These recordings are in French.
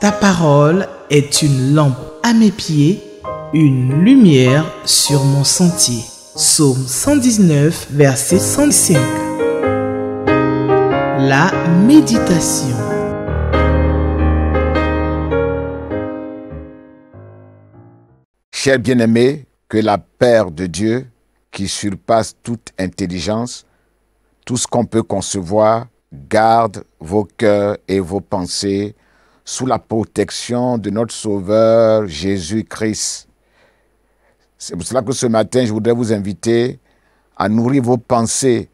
Ta parole est une lampe à mes pieds, une lumière sur mon sentier. Psaume 119, verset 105. La méditation. Chers bien-aimés, que la paix de Dieu, qui surpasse toute intelligence, tout ce qu'on peut concevoir, garde vos cœurs et vos pensées sous la protection de notre Sauveur Jésus-Christ. C'est pour cela que ce matin, je voudrais vous inviter à nourrir vos pensées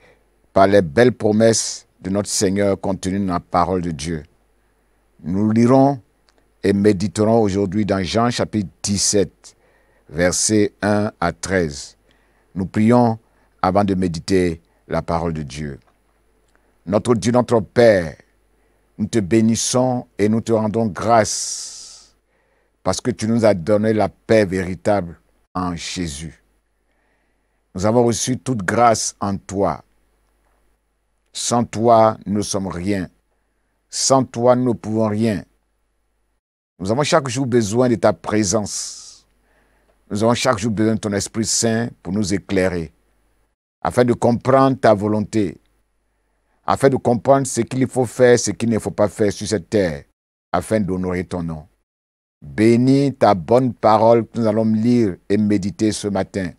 par les belles promesses de notre Seigneur contenues dans la parole de Dieu. Nous lirons et méditerons aujourd'hui dans Jean chapitre 17, versets 1 à 13. Nous prions avant de méditer la parole de Dieu. Notre Dieu, notre Père, nous te bénissons et nous te rendons grâce parce que tu nous as donné la paix véritable en Jésus. Nous avons reçu toute grâce en toi. Sans toi, nous ne sommes rien. Sans toi, nous ne pouvons rien. Nous avons chaque jour besoin de ta présence. Nous avons chaque jour besoin de ton Esprit Saint pour nous éclairer, afin de comprendre ta volonté, afin de comprendre ce qu'il faut faire, ce qu'il ne faut pas faire sur cette terre, afin d'honorer ton nom. Bénis ta bonne parole que nous allons lire et méditer ce matin.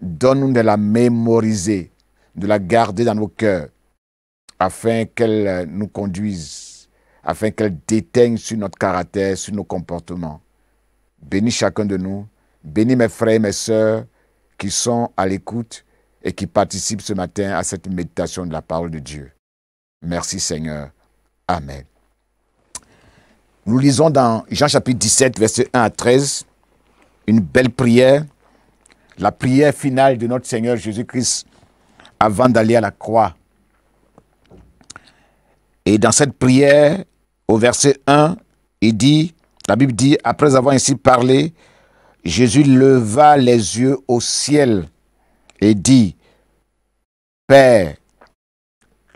Donne-nous de la mémoriser, de la garder dans nos cœurs, afin qu'elle nous conduise, afin qu'elle déteigne sur notre caractère, sur nos comportements. Bénis chacun de nous. Bénis mes frères et mes sœurs qui sont à l'écoute et qui participent ce matin à cette méditation de la parole de Dieu. Merci Seigneur. Amen. Nous lisons dans Jean chapitre 17, verset 1 à 13, une belle prière, la prière finale de notre Seigneur Jésus-Christ avant d'aller à la croix. Et dans cette prière, au verset 1, il dit, la Bible dit, après avoir ainsi parlé, Jésus leva les yeux au ciel et dit, Père,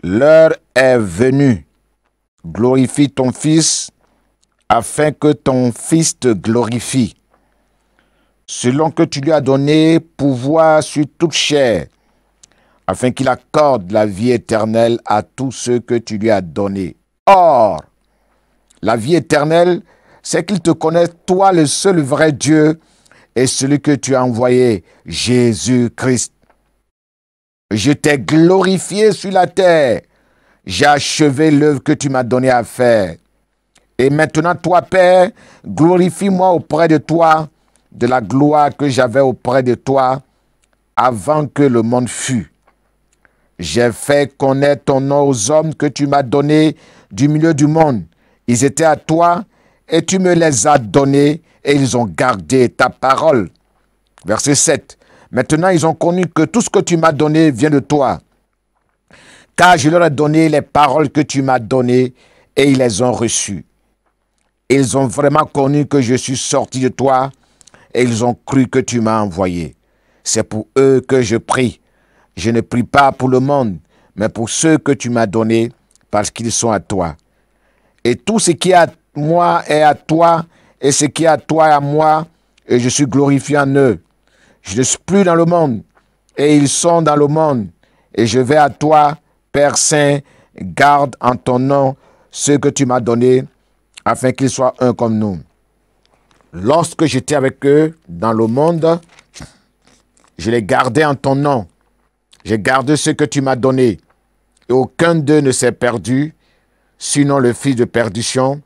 l'heure est venue, glorifie ton Fils, afin que ton Fils te glorifie, selon que tu lui as donné pouvoir sur toute chair, afin qu'il accorde la vie éternelle à tous ceux que tu lui as donnés. Or, la vie éternelle, c'est qu'il te connaît, toi le seul vrai Dieu, et celui que tu as envoyé, Jésus-Christ. Je t'ai glorifié sur la terre. J'ai achevé l'œuvre que tu m'as donnée à faire. Et maintenant, toi, Père, glorifie-moi auprès de toi de la gloire que j'avais auprès de toi avant que le monde fût. J'ai fait connaître ton nom aux hommes que tu m'as donnés du milieu du monde. Ils étaient à toi et tu me les as donnés et ils ont gardé ta parole. Verset 7. Maintenant, ils ont connu que tout ce que tu m'as donné vient de toi. Car je leur ai donné les paroles que tu m'as données et ils les ont reçues. Ils ont vraiment connu que je suis sorti de toi et ils ont cru que tu m'as envoyé. C'est pour eux que je prie. Je ne prie pas pour le monde, mais pour ceux que tu m'as donnés parce qu'ils sont à toi. Et tout ce qui est à moi est à toi et ce qui est à toi est à moi et je suis glorifié en eux. Je ne suis plus dans le monde et ils sont dans le monde. Et je vais à toi, Père Saint, garde en ton nom ceux que tu m'as donnés afin qu'ils soient un comme nous. Lorsque j'étais avec eux dans le monde, je les gardais en ton nom. J'ai gardé ce que tu m'as donné. Et aucun d'eux ne s'est perdu, sinon le fils de perdition,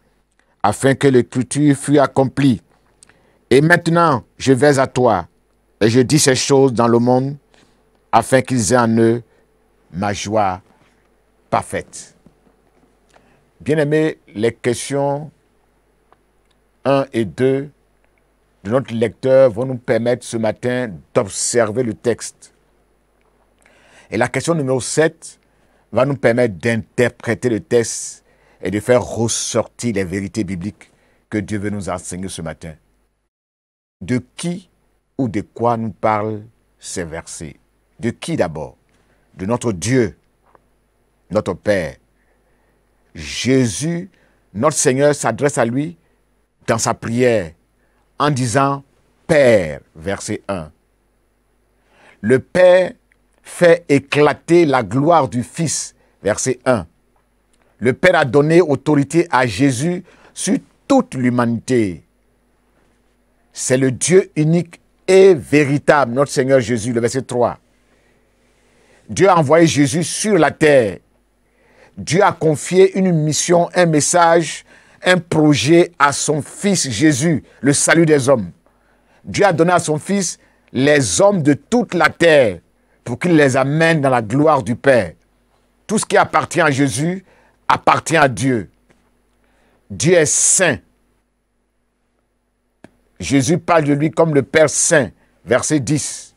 afin que l'écriture fût accomplie. Et maintenant, je vais à toi, et je dis ces choses dans le monde, afin qu'ils aient en eux ma joie parfaite. Bien-aimés, les questions 1 et 2 de notre lecteur vont nous permettre ce matin d'observer le texte. Et la question numéro 7 va nous permettre d'interpréter le texte et de faire ressortir les vérités bibliques que Dieu veut nous enseigner ce matin. De qui de quoi nous parlent ces versets De qui d'abord? De notre Dieu, notre Père. Jésus notre Seigneur s'adresse à lui dans sa prière en disant Père, verset 1. Le Père fait éclater la gloire du Fils, verset 1. Le Père a donné autorité à Jésus sur toute l'humanité. C'est le Dieu unique et véritable, notre Seigneur Jésus, le verset 3. Dieu a envoyé Jésus sur la terre. Dieu a confié une mission, un message, un projet à son Fils Jésus, le salut des hommes. Dieu a donné à son Fils les hommes de toute la terre pour qu'il les amène dans la gloire du Père. Tout ce qui appartient à Jésus appartient à Dieu. Dieu est saint. Jésus parle de lui comme le Père saint, verset 10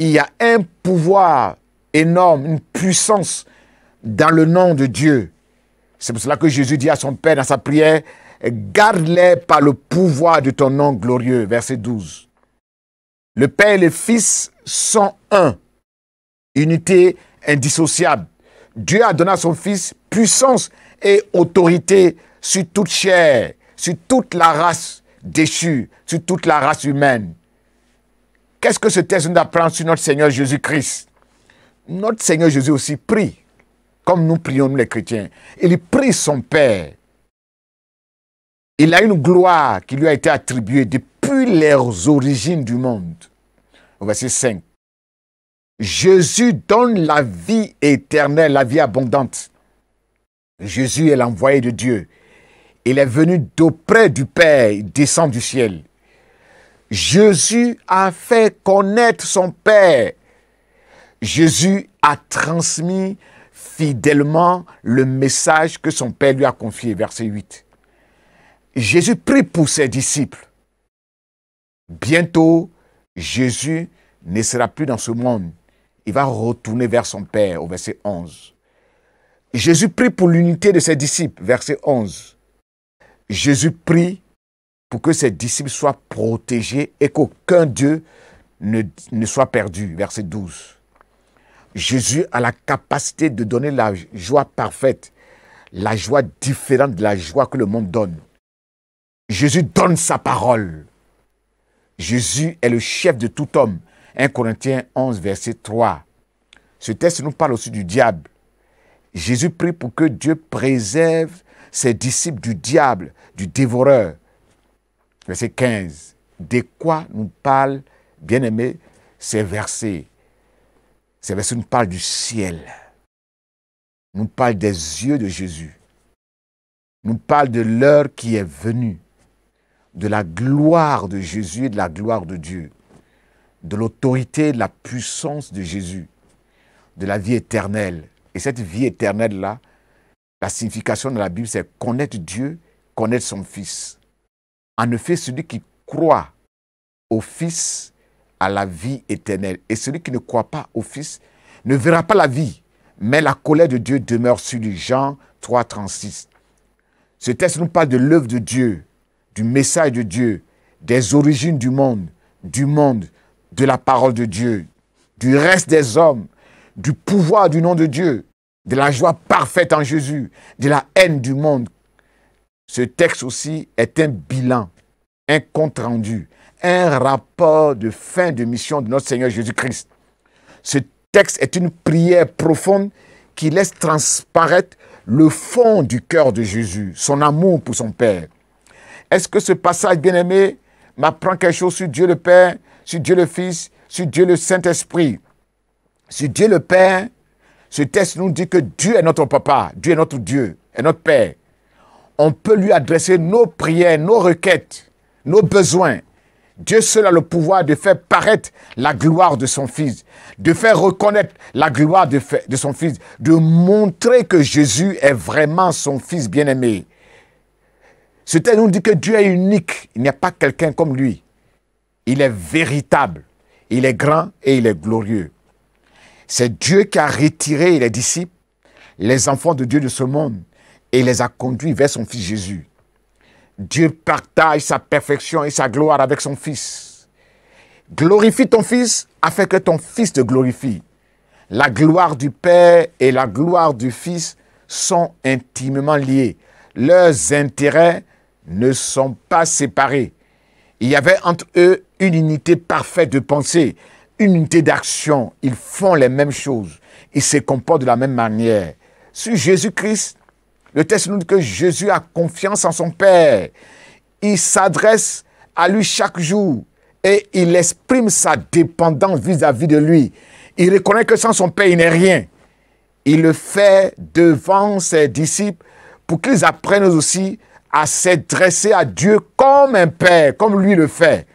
il y a un pouvoir énorme, une puissance dans le nom de Dieu. C'est pour cela que Jésus dit à son Père dans sa prière, garde-les par le pouvoir de ton nom glorieux. Verset 12. Le Père et le Fils sont un, unité indissociable. Dieu a donné à son Fils puissance et autorité sur toute chair, sur toute la race déchue, sur toute la race humaine. Qu'est-ce que ce texte nous apprend sur notre Seigneur Jésus-Christ? Notre Seigneur Jésus aussi prie, comme nous prions nous les chrétiens. Il prie son Père. Il a une gloire qui lui a été attribuée depuis les origines du monde. Au verset 5. Jésus donne la vie éternelle, la vie abondante. Jésus est l'envoyé de Dieu. Il est venu d'auprès du Père, il descend du ciel. Jésus a fait connaître son Père. Jésus a transmis fidèlement le message que son Père lui a confié, verset 8. Jésus prie pour ses disciples. Bientôt, Jésus ne sera plus dans ce monde. Il va retourner vers son Père, au verset 11. Jésus prie pour l'unité de ses disciples, verset 11. Jésus prie pour que ses disciples soient protégés et qu'aucun Dieu ne, ne soit perdu. Verset 12. Jésus a la capacité de donner la joie parfaite, la joie différente de la joie que le monde donne. Jésus donne sa parole. Jésus est le chef de tout homme. 1 Corinthiens 11, verset 3. Ce texte nous parle aussi du diable. Jésus prie pour que Dieu préserve ses disciples du diable, du dévoreur, verset 15. De quoi nous parle, bien-aimé, ces versets? Ces versets nous parlent du ciel. Nous parlent des yeux de Jésus. Nous parlent de l'heure qui est venue, de la gloire de Jésus et de la gloire de Dieu, de l'autorité et de la puissance de Jésus, de la vie éternelle. Et cette vie éternelle-là, la signification de la Bible, c'est connaître Dieu, connaître son Fils. En effet, celui qui croit au Fils a la vie éternelle. Et celui qui ne croit pas au Fils ne verra pas la vie, mais la colère de Dieu demeure sur lui. Jean 3, 36. Ce texte nous parle de l'œuvre de Dieu, du message de Dieu, des origines du monde, du monde, de la parole de Dieu, du reste des hommes, du pouvoir du nom de Dieu, de la joie parfaite en Jésus, de la haine du monde ce texte aussi est un bilan, un compte-rendu, un rapport de fin de mission de notre Seigneur Jésus-Christ. Ce texte est une prière profonde qui laisse transparaître le fond du cœur de Jésus, son amour pour son Père. Est-ce que ce passage bien-aimé m'apprend quelque chose sur Dieu le Père, sur Dieu le Fils, sur Dieu le Saint-Esprit? Sur Dieu le Père, ce texte nous dit que Dieu est notre papa, Dieu est notre Dieu, est notre Père on peut lui adresser nos prières, nos requêtes, nos besoins. Dieu seul a le pouvoir de faire paraître la gloire de son Fils, de faire reconnaître la gloire de, son Fils, de montrer que Jésus est vraiment son Fils bien-aimé. Ce texte nous dit que Dieu est unique, il n'y a pas quelqu'un comme lui. Il est véritable, il est grand et il est glorieux. C'est Dieu qui a retiré les disciples, les enfants de Dieu de ce monde, et les a conduits vers son Fils Jésus. Dieu partage sa perfection et sa gloire avec son Fils. Glorifie ton Fils afin que ton Fils te glorifie. La gloire du Père et la gloire du Fils sont intimement liées. leurs intérêts ne sont pas séparés. Il y avait entre eux une unité parfaite de pensée, une unité d'action. Ils font les mêmes choses. Ils se comportent de la même manière. Sur Jésus-Christ, le texte nous dit que Jésus a confiance en son Père. Il s'adresse à lui chaque jour et il exprime sa dépendance vis-à-vis de lui. Il reconnaît que sans son Père, il n'est rien. Il le fait devant ses disciples pour qu'ils apprennent aussi à s'adresser à Dieu comme un Père, comme lui le fait.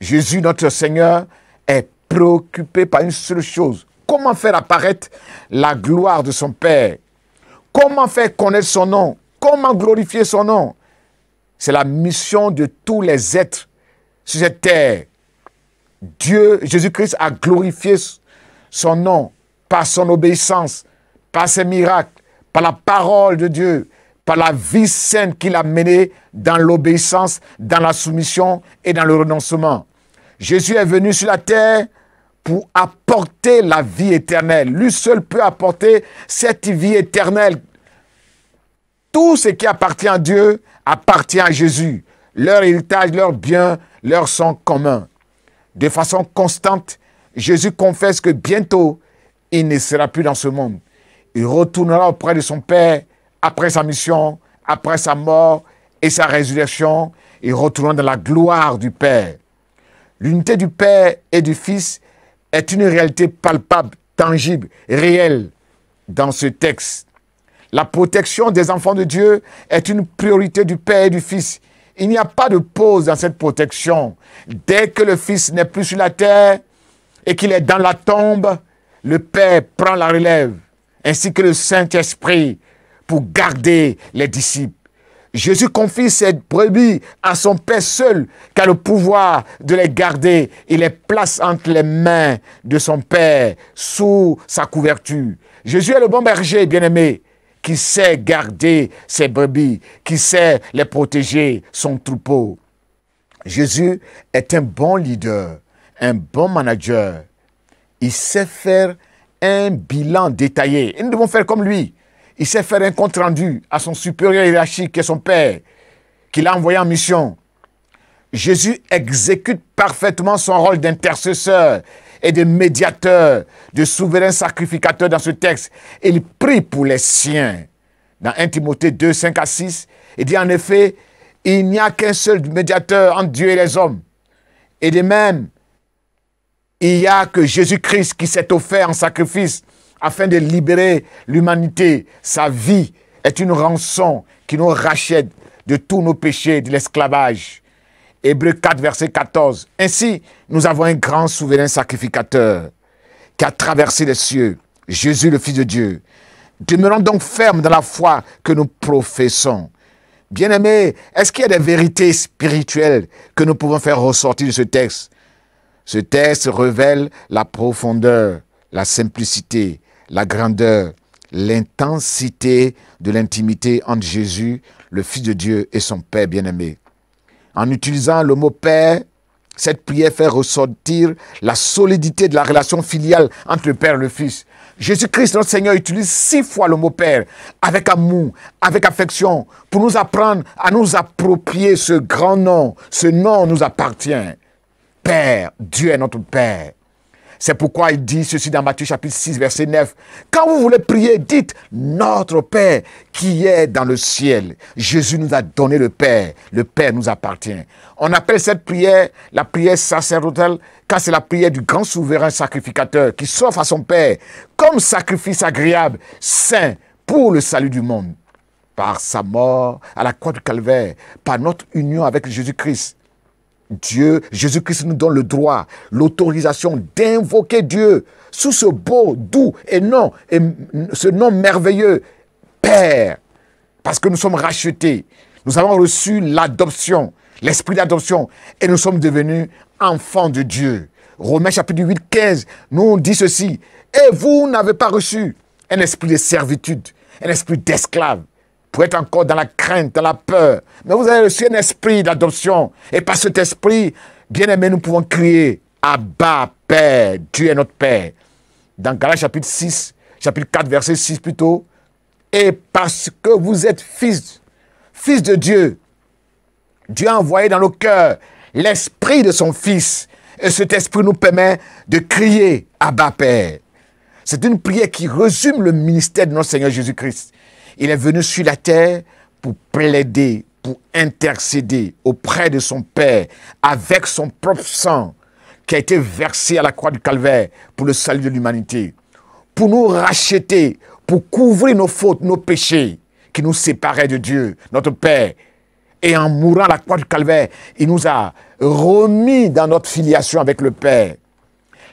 Jésus, notre Seigneur, est préoccupé par une seule chose. Comment faire apparaître la gloire de son Père? Comment faire connaître son nom? Comment glorifier son nom? C'est la mission de tous les êtres sur cette terre. Dieu, Jésus-Christ a glorifié son nom par son obéissance, par ses miracles, par la parole de Dieu, par la vie saine qu'il a menée dans l'obéissance, dans la soumission et dans le renoncement. Jésus est venu sur la terre pour apporter la vie éternelle. Lui seul peut apporter cette vie éternelle. Tout ce qui appartient à Dieu appartient à Jésus. Leur héritage, leurs biens leur sont communs. De façon constante, Jésus confesse que bientôt, il ne sera plus dans ce monde. Il retournera auprès de son Père après sa mission, après sa mort et sa résurrection, il retournera dans la gloire du Père. L'unité du Père et du Fils est une réalité palpable, tangible, réelle dans ce texte. La protection des enfants de Dieu est une priorité du Père et du Fils. Il n'y a pas de pause dans cette protection. Dès que le Fils n'est plus sur la terre et qu'il est dans la tombe, le Père prend la relève, ainsi que le Saint-Esprit pour garder les disciples. Jésus confie cette brebis à son Père seul, qui a le pouvoir de les garder. Il les place entre les mains de son Père, sous sa couverture. Jésus est le bon berger, bien-aimé, qui sait garder ses brebis, qui sait les protéger, son troupeau. Jésus est un bon leader, un bon manager. Il sait faire un bilan détaillé. Et nous devons faire comme lui. Il sait faire un compte rendu à son supérieur hiérarchique, qui est son père, qu'il a envoyé en mission. Jésus exécute parfaitement son rôle d'intercesseur et de médiateur, de souverain sacrificateur dans ce texte. Il prie pour les siens. Dans 1 Timothée 2, 5 à 6, il dit en effet, il n'y a qu'un seul médiateur entre Dieu et les hommes. Et de même, il n'y a que Jésus-Christ qui s'est offert en sacrifice afin de libérer l'humanité. Sa vie est une rançon qui nous rachète de tous nos péchés, de l'esclavage. Hébreu 4, verset 14. Ainsi, nous avons un grand souverain sacrificateur qui a traversé les cieux, Jésus le Fils de Dieu. Demeurons donc fermes dans la foi que nous professons. Bien-aimés, est-ce qu'il y a des vérités spirituelles que nous pouvons faire ressortir de ce texte? Ce texte révèle la profondeur, la simplicité, la grandeur, l'intensité de l'intimité entre Jésus, le Fils de Dieu, et son Père bien-aimé. En utilisant le mot Père, cette prière fait ressortir la solidité de la relation filiale entre le Père et le Fils. Jésus-Christ, notre Seigneur, utilise six fois le mot Père avec amour, avec affection, pour nous apprendre à nous approprier ce grand nom. Ce nom nous appartient. Père, Dieu est notre Père. C'est pourquoi il dit ceci dans Matthieu chapitre 6, verset 9. Quand vous voulez prier, dites Notre Père qui est dans le ciel. Jésus nous a donné le Père. Le Père nous appartient. On appelle cette prière la prière sacerdotale car c'est la prière du grand souverain sacrificateur qui s'offre à son Père comme sacrifice agréable, saint, pour le salut du monde. Par sa mort à la croix du calvaire, par notre union avec Jésus-Christ, Dieu, Jésus-Christ nous donne le droit, l'autorisation d'invoquer Dieu sous ce beau, doux et non, ce nom merveilleux, Père, parce que nous sommes rachetés. Nous avons reçu l'adoption, l'esprit d'adoption, et nous sommes devenus enfants de Dieu. Romains chapitre 8, 15 nous dit ceci. Et vous n'avez pas reçu un esprit de servitude, un esprit d'esclave, pour être encore dans la crainte, dans la peur. Mais vous avez reçu un esprit d'adoption. Et par cet esprit, bien aimé, nous pouvons crier Abba, Père, Dieu est notre Père. Dans Galates chapitre 6, chapitre 4, verset 6 plutôt. Et parce que vous êtes fils, Fils de Dieu. Dieu a envoyé dans nos cœurs l'esprit de son Fils. Et cet esprit nous permet de crier Abba Père. C'est une prière qui résume le ministère de notre Seigneur Jésus-Christ. Il est venu sur la terre pour plaider, pour intercéder auprès de son Père avec son propre sang qui a été versé à la croix du calvaire pour le salut de l'humanité, pour nous racheter, pour couvrir nos fautes, nos péchés qui nous séparaient de Dieu, notre Père. Et en mourant à la croix du calvaire, il nous a remis dans notre filiation avec le Père.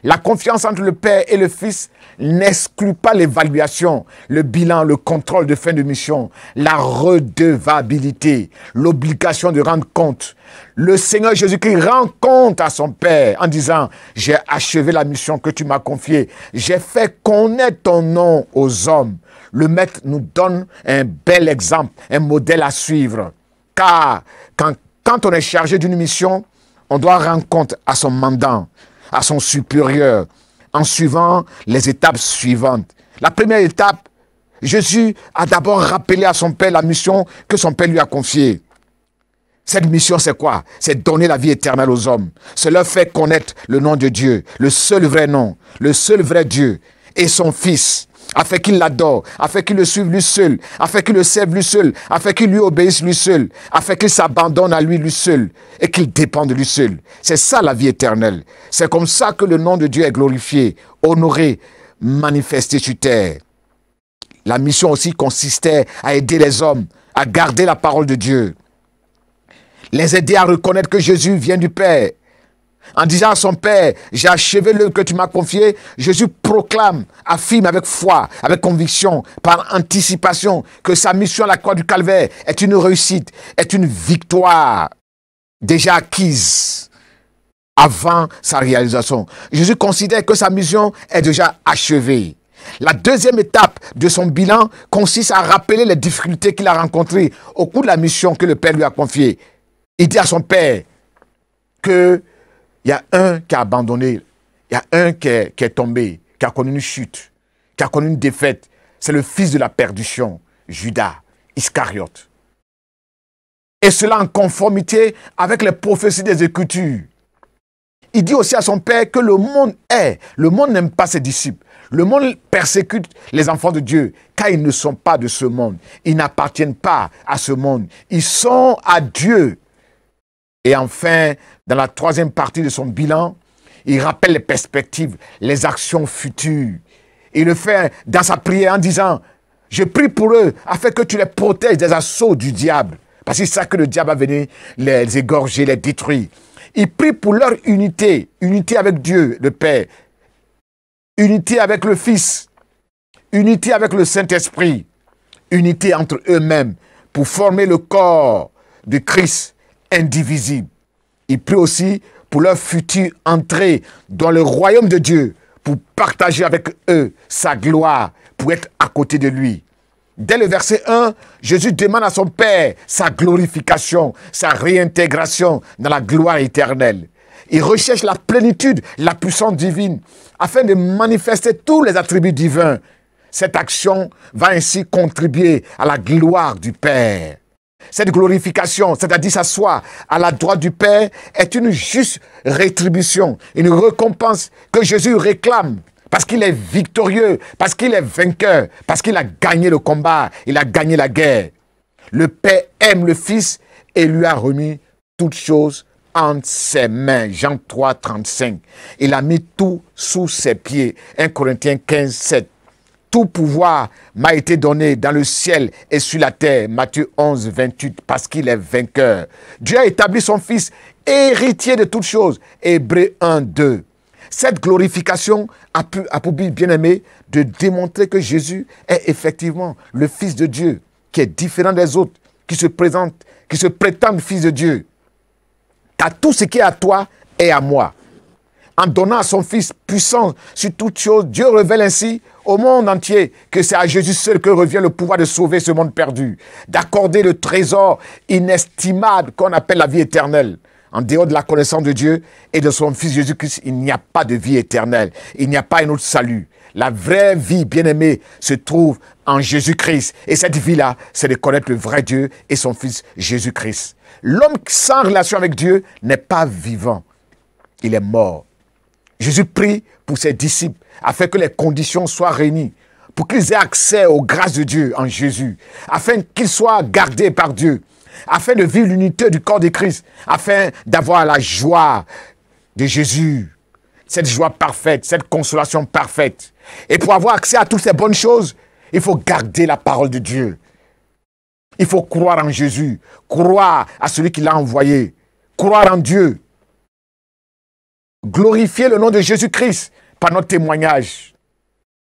La confiance entre le Père et le Fils n'exclut pas l'évaluation, le bilan, le contrôle de fin de mission, la redevabilité, l'obligation de rendre compte. Le Seigneur Jésus-Christ rend compte à son Père en disant, j'ai achevé la mission que tu m'as confiée, j'ai fait connaître ton nom aux hommes. Le Maître nous donne un bel exemple, un modèle à suivre. Car quand, quand on est chargé d'une mission, on doit rendre compte à son mandant à son supérieur en suivant les étapes suivantes. La première étape, Jésus a d'abord rappelé à son Père la mission que son Père lui a confiée. Cette mission, c'est quoi? C'est donner la vie éternelle aux hommes. C'est leur faire connaître le nom de Dieu, le seul vrai nom, le seul vrai Dieu et son Fils afin qu'il l'adore, afin qu'il le suive lui seul, afin qu'il le serve lui seul, afin qu'il lui obéisse lui seul, afin qu'il s'abandonne à lui lui seul et qu'il dépende de lui seul. C'est ça la vie éternelle. C'est comme ça que le nom de Dieu est glorifié, honoré, manifesté sur terre. La mission aussi consistait à aider les hommes à garder la parole de Dieu, les aider à reconnaître que Jésus vient du Père en disant à son Père, j'ai achevé le que tu m'as confié, Jésus proclame, affirme avec foi, avec conviction, par anticipation, que sa mission à la croix du calvaire est une réussite, est une victoire déjà acquise avant sa réalisation. Jésus considère que sa mission est déjà achevée. La deuxième étape de son bilan consiste à rappeler les difficultés qu'il a rencontrées au cours de la mission que le Père lui a confiée. Il dit à son Père que il y a un qui a abandonné, il y a un qui est, tombé, qui a connu une chute, qui a connu une défaite. C'est le fils de la perdition, Judas, Iscariote. Et cela en conformité avec les prophéties des Écritures. Il dit aussi à son père que le monde est, le monde n'aime pas ses disciples. Le monde persécute les enfants de Dieu car ils ne sont pas de ce monde. Ils n'appartiennent pas à ce monde. Ils sont à Dieu. Et enfin, dans la troisième partie de son bilan, il rappelle les perspectives, les actions futures. Il le fait dans sa prière en disant, je prie pour eux afin que tu les protèges des assauts du diable. Parce qu'il sait que le diable va venir les égorger, les détruire. Il prie pour leur unité, unité avec Dieu, le Père, unité avec le Fils, unité avec le Saint-Esprit, unité entre eux-mêmes pour former le corps de Christ indivisible. Il prie aussi pour leur future entrée dans le royaume de Dieu, pour partager avec eux sa gloire, pour être à côté de lui. Dès le verset 1, Jésus demande à son Père sa glorification, sa réintégration dans la gloire éternelle. Il recherche la plénitude, la puissance divine, afin de manifester tous les attributs divins. Cette action va ainsi contribuer à la gloire du Père. Cette glorification, c'est-à-dire s'asseoir à la droite du Père, est une juste rétribution, une récompense que Jésus réclame parce qu'il est victorieux, parce qu'il est vainqueur, parce qu'il a gagné le combat, il a gagné la guerre. Le Père aime le Fils et lui a remis toutes choses entre ses mains. Jean 3, 35. Il a mis tout sous ses pieds. 1 Corinthiens 15, 7 tout pouvoir m'a été donné dans le ciel et sur la terre. Matthieu 11, 28, parce qu'il est vainqueur. Dieu a établi son Fils héritier de toutes choses. Hébreu 1, 2. Cette glorification a, pu, a pour but, bien aimé, de démontrer que Jésus est effectivement le Fils de Dieu, qui est différent des autres, qui se présente, qui se prétendent Fils de Dieu. Car tout ce qui est à toi est à moi en donnant à son Fils puissant sur toutes choses, Dieu révèle ainsi au monde entier que c'est à Jésus seul que revient le pouvoir de sauver ce monde perdu, d'accorder le trésor inestimable qu'on appelle la vie éternelle. En dehors de la connaissance de Dieu et de son Fils Jésus-Christ, il n'y a pas de vie éternelle. Il n'y a pas un autre salut. La vraie vie, bien-aimée, se trouve en Jésus-Christ. Et cette vie-là, c'est de connaître le vrai Dieu et son Fils Jésus-Christ. L'homme sans relation avec Dieu n'est pas vivant. Il est mort. Jésus prie pour ses disciples afin que les conditions soient réunies pour qu'ils aient accès aux grâces de Dieu en Jésus, afin qu'ils soient gardés par Dieu, afin de vivre l'unité du corps de Christ, afin d'avoir la joie de Jésus, cette joie parfaite, cette consolation parfaite. Et pour avoir accès à toutes ces bonnes choses, il faut garder la parole de Dieu. Il faut croire en Jésus, croire à celui qui l'a envoyé, croire en Dieu, glorifier le nom de Jésus-Christ par notre témoignage.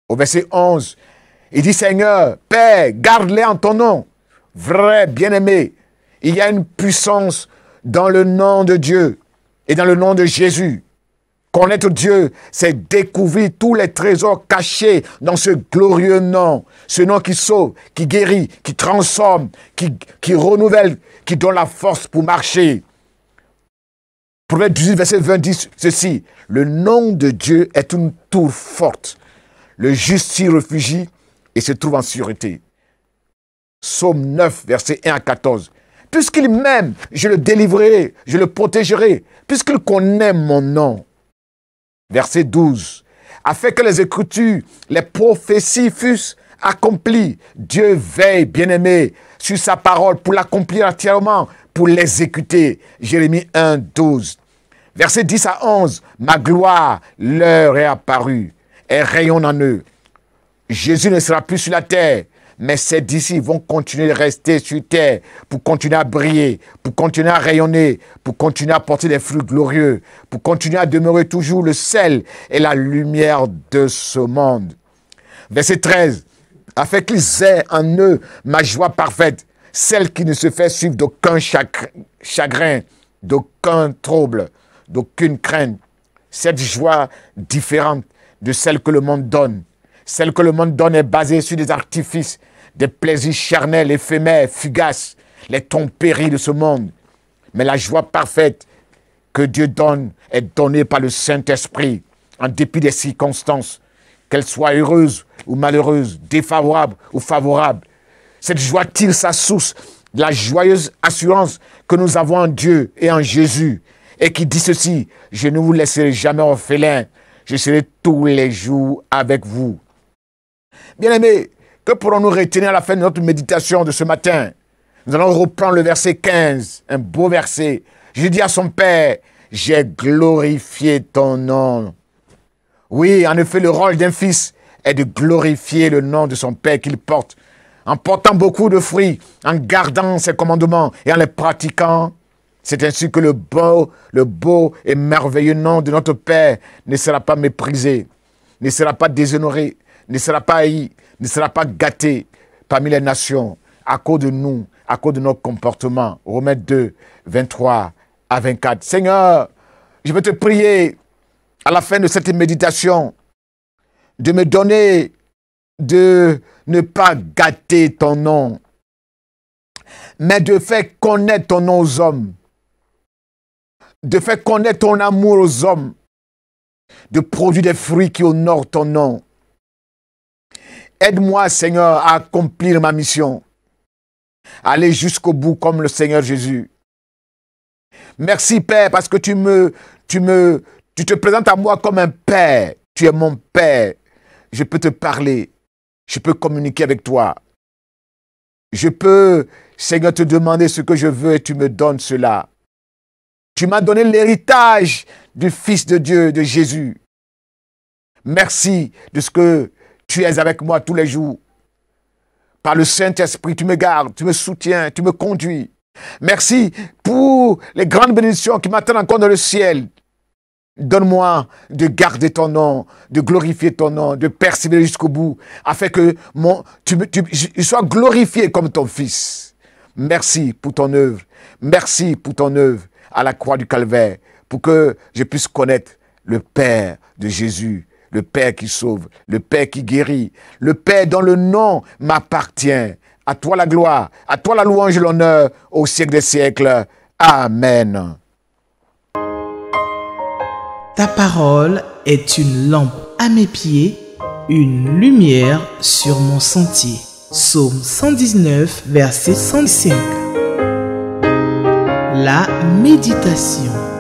Au verset 11, il dit Seigneur, Père, garde-les en ton nom. Vrai, bien-aimé, il y a une puissance dans le nom de Dieu et dans le nom de Jésus. Connaître Dieu, c'est découvrir tous les trésors cachés dans ce glorieux nom. Ce nom qui sauve, qui guérit, qui transforme, qui, qui renouvelle, qui donne la force pour marcher. Proverbe 18, verset 20 dit ceci. Le nom de Dieu est une tour forte. Le juste s'y réfugie et se trouve en sûreté. Psaume 9, verset 1 à 14. Puisqu'il m'aime, je le délivrerai, je le protégerai, puisqu'il connaît mon nom. Verset 12. Afin que les écritures, les prophéties fussent accomplies, Dieu veille, bien-aimé, sur sa parole pour l'accomplir entièrement, pour l'exécuter. Jérémie 1, 12. Verset 10 à 11. Ma gloire leur est apparue et rayonne en eux. Jésus ne sera plus sur la terre, mais ses disciples vont continuer de rester sur terre pour continuer à briller, pour continuer à rayonner, pour continuer à porter des fruits glorieux, pour continuer à demeurer toujours le sel et la lumière de ce monde. Verset 13. Afin qu'ils aient en eux ma joie parfaite, celle qui ne se fait suivre d'aucun chagrin, d'aucun trouble, d'aucune crainte. Cette joie différente de celle que le monde donne. Celle que le monde donne est basée sur des artifices, des plaisirs charnels, éphémères, fugaces, les tromperies de ce monde. Mais la joie parfaite que Dieu donne est donnée par le Saint-Esprit, en dépit des circonstances, qu'elles soient heureuses ou malheureuses, défavorables ou favorables. Cette joie tire sa source de la joyeuse assurance que nous avons en Dieu et en Jésus, et qui dit ceci, je ne vous laisserai jamais orphelin, je serai tous les jours avec vous. Bien-aimés, que pourrons-nous retenir à la fin de notre méditation de ce matin? Nous allons reprendre le verset 15, un beau verset. Je dis à son Père, j'ai glorifié ton nom. Oui, en effet, le rôle d'un fils est de glorifier le nom de son Père qu'il porte, en portant beaucoup de fruits, en gardant ses commandements et en les pratiquant. C'est ainsi que le beau, le beau et merveilleux nom de notre Père ne sera pas méprisé, ne sera pas déshonoré, ne sera pas haï, ne sera pas gâté parmi les nations à cause de nous, à cause de notre comportement. Romains 2, 23 à 24. Seigneur, je veux te prier à la fin de cette méditation de me donner de ne pas gâter ton nom, mais de faire connaître ton nom aux hommes, de faire connaître ton amour aux hommes, de produire des fruits qui honorent ton nom. Aide-moi, Seigneur, à accomplir ma mission. Aller jusqu'au bout comme le Seigneur Jésus. Merci, Père, parce que tu me, tu me, tu te présentes à moi comme un Père. Tu es mon Père. Je peux te parler. Je peux communiquer avec toi. Je peux, Seigneur, te demander ce que je veux et tu me donnes cela. Tu m'as donné l'héritage du Fils de Dieu, de Jésus. Merci de ce que tu es avec moi tous les jours. Par le Saint-Esprit, tu me gardes, tu me soutiens, tu me conduis. Merci pour les grandes bénédictions qui m'attendent encore dans le ciel. Donne-moi de garder ton nom, de glorifier ton nom, de persévérer jusqu'au bout, afin que tu, sois glorifié comme ton Fils. Merci pour ton œuvre. Merci pour ton œuvre à la croix du calvaire, pour que je puisse connaître le Père de Jésus, le Père qui sauve, le Père qui guérit, le Père dont le nom m'appartient. À toi la gloire, à toi la louange et l'honneur au siècle des siècles. Amen. Ta parole est une lampe à mes pieds une lumière sur mon sentier. Psaume 119, verset 105. La méditation.